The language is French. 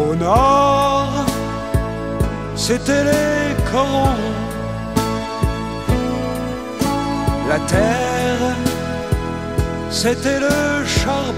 Au nord, c'était les corons. La terre, c'était le charbon.